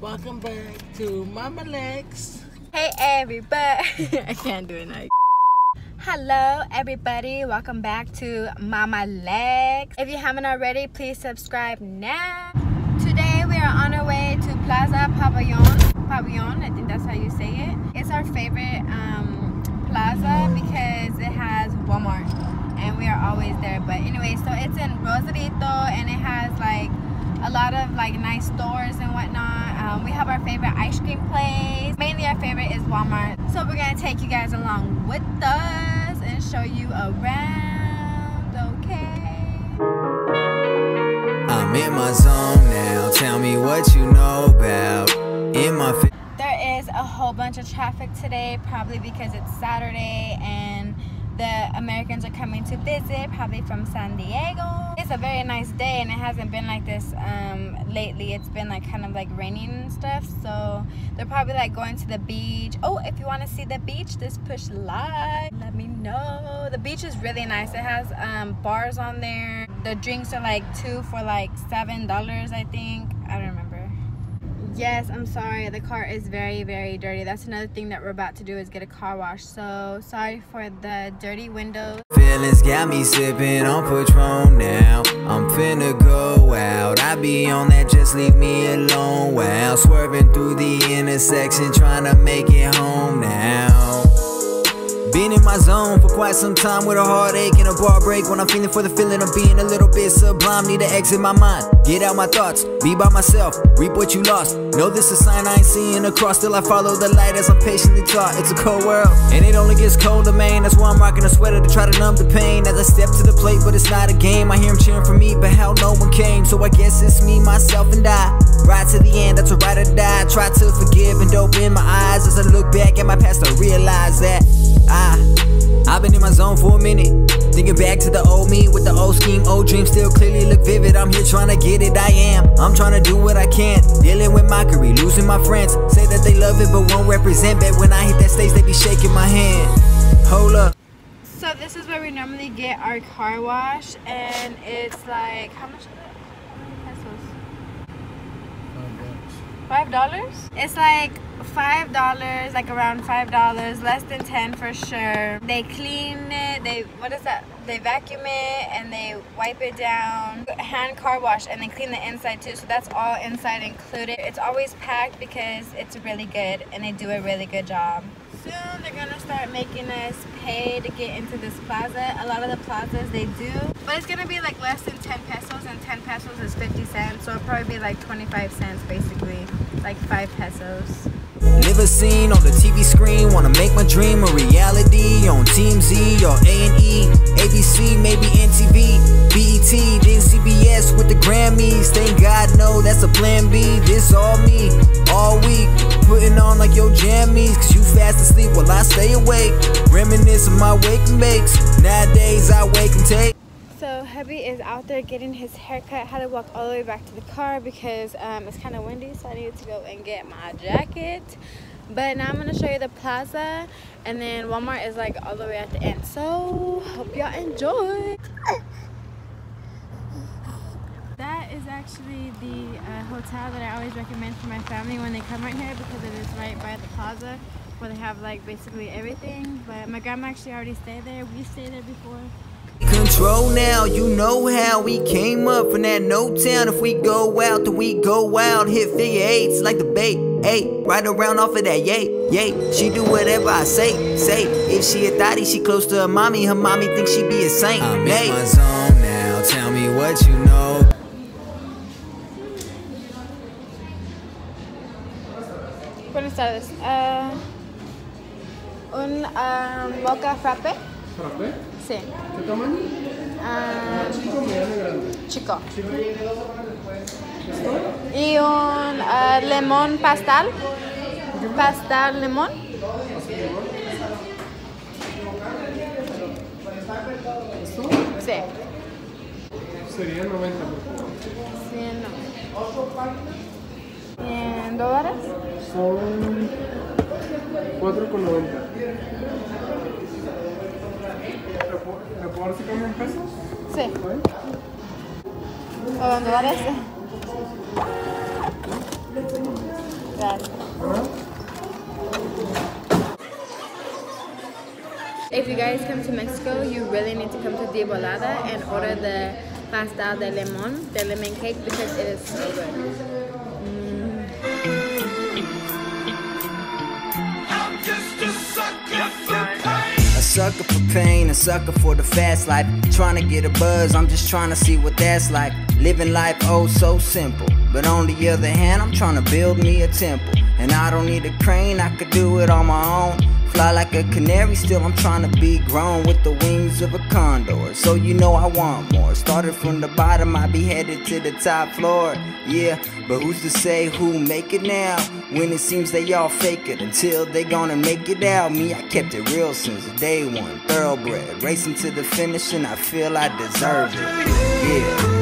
Welcome back to Momma Lexx. Hey everybody. I can't do it now. Hello everybody. Welcome back to Momma Lexx. If you haven't already, please subscribe now. Today we are on our way to Plaza Pabellon. Pabellon, I think that's how you say it. It's our favorite um, plaza because it has Walmart and we are always there. But anyway, so it's in Rosarito and it has like a lot of like nice stores and whatnot. Um, we have our favorite ice cream place. Mainly our favorite is Walmart. So we're gonna take you guys along with us and show you around, okay? I'm in my zone now. Tell me what you know about. In my there is a whole bunch of traffic today, probably because it's Saturday and the Americans are coming to visit, probably from San Diego. It's a very nice day and it hasn't been like this um, lately. It's been like kind of like raining and stuff. So they're probably like going to the beach. Oh, if you want to see the beach, this push live. Let me know. The beach is really nice. It has um, bars on there. The drinks are like two for like $7, I think. I don't. Yes, I'm sorry. The car is very, very dirty. That's another thing that we're about to do is get a car wash. So sorry for the dirty windows. Feelings got me sipping on Patron now. I'm finna go out. I be on that, just leave me alone. Wow, swerving through the intersection, trying to make it home now. My zone for quite some time with a heartache and a bar break. When I'm feeling for the feeling of being a little bit sublime, need to exit my mind. Get out my thoughts, be by myself, reap what you lost. Know this is a sign I ain't seeing across, till I follow the light as I'm patiently taught. It's a cold world, and it only gets colder, man. That's why I'm rocking a sweater to try to numb the pain. As I step to the plate, but it's not a game. I hear him cheering for me, but hell, no one came. So I guess it's me, myself, and I. back to the old me with the old scheme, old dreams still clearly look vivid. I'm here trying to get it, I am. I'm trying to do what I can. Dealing with mockery, losing my friends. Say that they love it, but won't represent. Bet when I hit that stage, they be shaking my hand. Hold up. So this is where we normally get our car wash, and it's like how much? Five dollars? It's like five dollars, like around five dollars, less than ten for sure. They clean it, they what is that? They vacuum it and they wipe it down. Hand car wash and they clean the inside too, so that's all inside included. It's always packed because it's really good and they do a really good job. Soon they're gonna start making us pay to get into this plaza. A lot of the plazas they do, but it's gonna be like less than 10 pesos and 10 pesos is 50 cents, so it'll probably be like 25 cents basically, like 5 pesos. Live a scene on the TV screen, wanna make my dream a reality on TMZ or A&E, ABC, maybe MTV, BET, then CBS with the Grammys. Thank God, no, that's a plan B. This all me, all week, putting on like your jammies, cause you fast asleep while I stay awake. Reminisce of my waking makes. Nowadays, I wake and take. Hubby is out there getting his haircut. Had to walk all the way back to the car because um, it's kind of windy, so I needed to go and get my jacket. But now I'm gonna show you the plaza, and then Walmart is like all the way at the end. So hope y'all enjoy. That is actually the uh, hotel that I always recommend for my family when they come right here because it is right by the plaza where they have like basically everything. But my grandma actually already stayed there. We stayed there before. Control now, you know how we came up from that no town. If we go out, then we go wild. Hit figure eights like the bait, hey, right around off of that, yay, yay. She do whatever I say, say. If she a thotty, she close to her mommy. Her mommy thinks she be a saint. I'm in my zone now. Tell me what you know. Buenas tardes. Uh, un um, mocha frappe. ¿Frappé? Sí. ¿Qué tamaño? Um, Chico, mediano y grande. chico. Chico. Y un uh, lemon pastel. Pastel. ¿Esto? Sí. Sería 90. Cien ¿En dólares? Son 4,90. ¿Le puedo-. Sí. ¿O dólares? Gracias. If you guys come to Mexico, you really need to come to Di Volada and order the pasta de limon, the lemon cake, because it is so good. Sucker for pain, a sucker for the fast life. Trying to get a buzz, I'm just trying to see what that's like. Living life oh so simple. But on the other hand, I'm trying to build me a temple. And I don't need a crane, I could do it on my own. Fly like a canary, still I'm trying to be grown with the wings of a condor. So you know I want more. Started from the bottom, I be headed to the top floor. Yeah, but who's to say who make it now? When it seems they all fake it until they gonna make it out. Me, I kept it real since day one. Thoroughbred, racing to the finish, and I feel I deserve it. Yeah.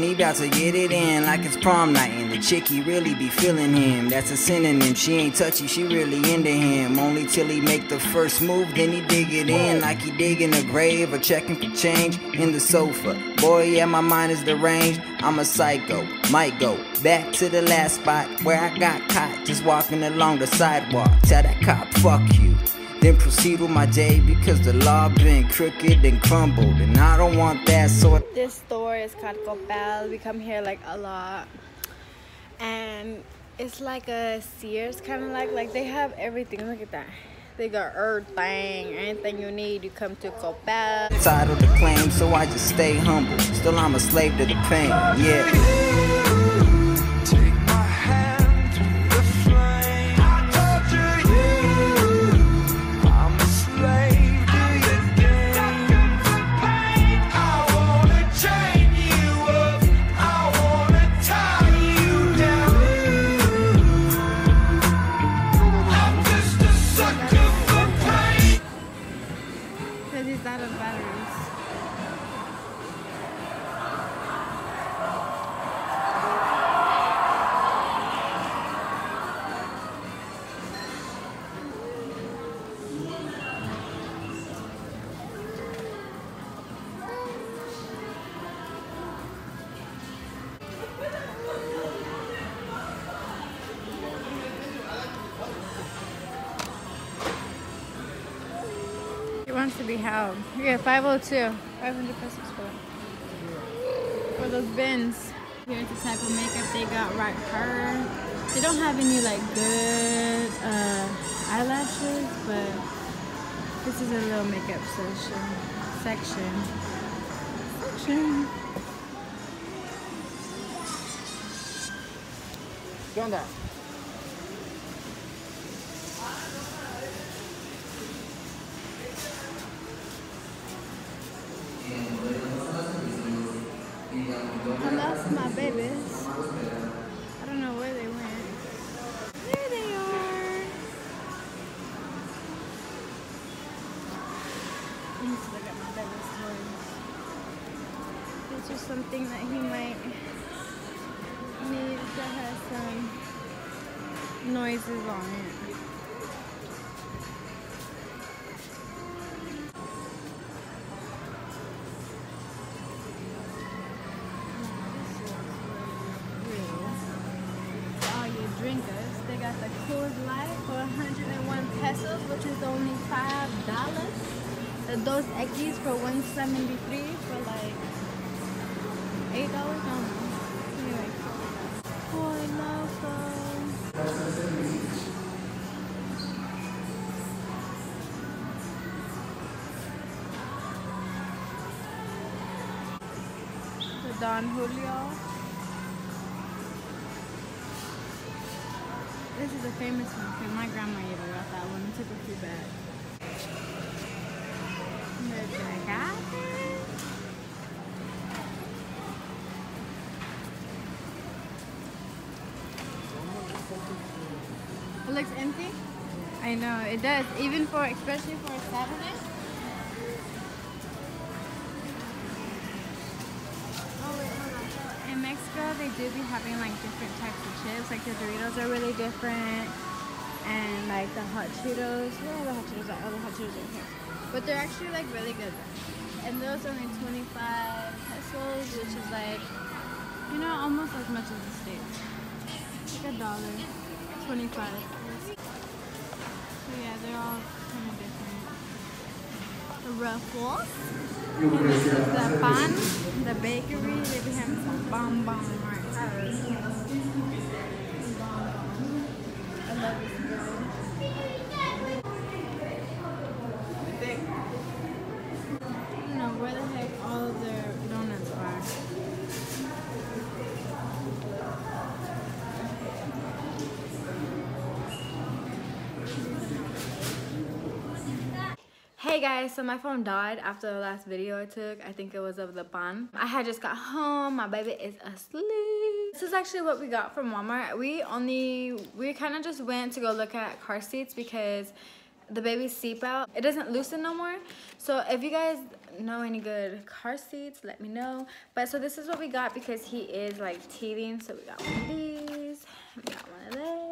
We. He about to get it in like it's prom night. And the chick, he really be feeling him. That's a synonym. She ain't touchy, she really into him. Only till he make the first move, then he dig it in like he digging a grave or checking for change in the sofa. Boy, yeah, my mind is deranged. I'm a psycho. Might go back to the last spot where I got caught just walking along the sidewalk. Tell that cop, fuck you. Then proceed with my day because the law been crooked and crumbled. And I don't want that sort This store is called Coppel. We come here like a lot. And it's like a Sears kind of like, like they have everything. Look at that. They got everything, anything you need, you come to Coppel. title to claim, so I just stay humble. Still, I'm a slave to the pain. Yeah. Wants to be held. Yeah, 502. 500 pesos for For those bins. Here's the type of makeup they got right here. They don't have any like good uh, eyelashes, but this is a little makeup section. Section. Section. ¿Qué onda? Let me look at my bed this time. It's just something that he might need to have some noises on it. drinkers. They got the Coors Light for 101 pesos, which is only $5 those eggies for 173 for like eight dollars. I don't know. Anyway, oh, I love them. The Don Julio. This is a famous one my grandma even got that one. It took a few bags. It looks empty? I know, it does. Even for, especially for a Saturday. Oh, In Mexico, they do be having like different types of chips. Like the Doritos are really different. And like the hot Cheetos. Where are the hot Cheetos at? Oh, the hot Cheetos are here. But they're actually like really good. And those are only 25 pesos, which is like, you know, almost as much as the states. Like a dollar, 25. So yeah, they're all kind of different. The ruffles. And this is the pan, the bakery. They have having some bonbon right here. I love this bread. Hey guys, so my phone died after the last video I took. I think it was of the pan. I had just got home. My baby is asleep. This is actually what we got from Walmart. We only, we kind of just went to go look at car seats because the baby's seatbelt, it doesn't loosen no more. So if you guys know any good car seats, let me know. But so this is what we got because he is like teething. So we got one of these, we got one of these.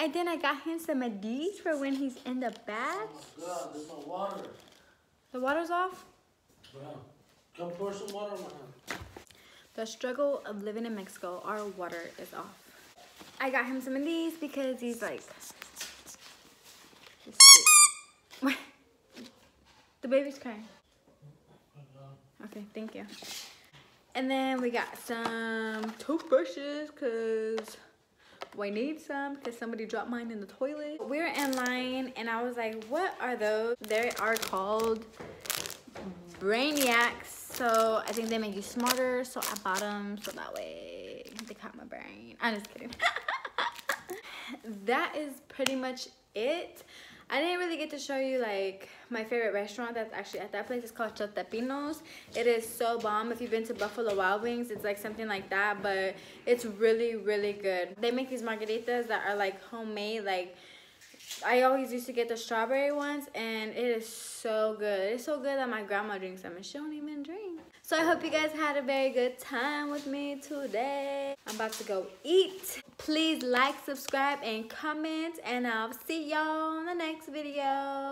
And then I got him some of these for when he's in the bath. God, there's no water. The water's off. Bro, come pour some water on my hand. The struggle of living in Mexico, our water is off. I got him some of these because he's like. The baby's crying. Okay, thank you. And then we got some toothbrushes because we need some because somebody dropped mine in the toilet. We were in line and I was like, what are those? They are called Brainiacs. So I think they make you smarter. So I bought them so that way they caught my brain. I'm just kidding. that is pretty much it. I didn't really get to show you like my favorite restaurant that's actually at that place. It's called Chotepinos. It is so bomb. If you've been to Buffalo Wild Wings, it's like something like that, but it's really, really good. They make these margaritas that are like homemade, like I always used to get the strawberry ones and it is so good. It's so good that my grandma drinks them and she don't even drink. So I hope you guys had a very good time with me today. I'm about to go eat. Please like, subscribe, and comment and I'll see y'all in the next video.